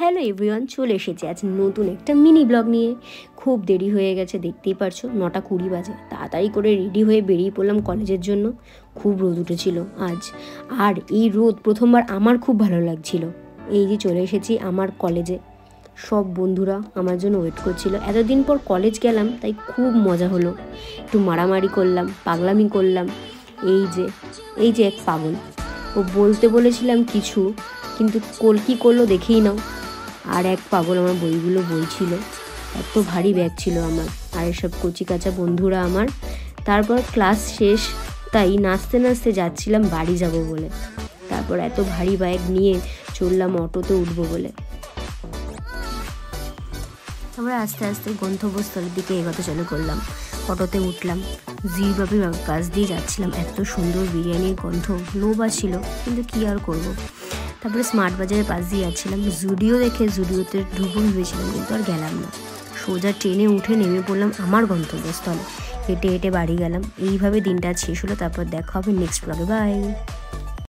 Hello everyone চলে এসেছে আজ নতুন একটা মিনি ব্লগ নিয়ে। খুব দেরি হয়ে গেছে, দেখতেই পারছ, নটা কুড়ি বাজে। তাড়াতাড়ি করে রেডি হয়ে বেরিয়ে পড়লাম কলেজের জন্য। খুব রোদ উঠেছিল আজ। আর এই রোদ প্রথমবার আমার খুব ভালো লাগছিল। এই যে চলে এসেছি আমার কলেজে। সব বন্ধুরা আমার জন্য ওয়েট করছিল। এতদিন পর কলেজ গেলাম, তাই খুব মজা হলো। একটু মারামারি করলাম, পাগলামি করলাম। এই যে এই যে এক পাগল। ও বলতে বলেছিলাম কিছু, কিন্তু কোল কী করল দেখেই নাও। আর এক পাগল আমার বইগুলো বলছিল। এত ভারী ব্যাগ ছিল আমার। আর এসব কচি কাঁচা বন্ধুরা আমার। তারপর ক্লাস শেষ, তাই নাচতে নাচতে যাচ্ছিলাম বাড়ি যাব বলে। তারপর এত ভারী ব্যাগ নিয়ে চললাম অটোতে উঠবো বলে। আমরা আস্তে আস্তে গন্তব্যস্থলের দিকে এগোতে চালু করলাম। অটোতে উঠলাম। জিবাবির কাছ দিয়ে যাচ্ছিলাম। এত সুন্দর বিরিয়ানির গন্ধ, লোভ ছিল। কিন্তু কী আর করব। তারপরে স্মার্ট বাজারের পাশ দিয়ে যাচ্ছিলাম জুডিও দেখে জুডিওতে ঢুকুন ভেবেছিলাম, কিন্তু আর গেলাম না। সোজা ট্রেনে উঠে নেমে পড়লাম আমার গন্তব্যস্থলে। হেঁটে হেঁটে বাড়ি গেলাম। এইভাবে দিনটা শেষ হলো, তারপর দেখা হবে নেক্সট ব্লগে বাই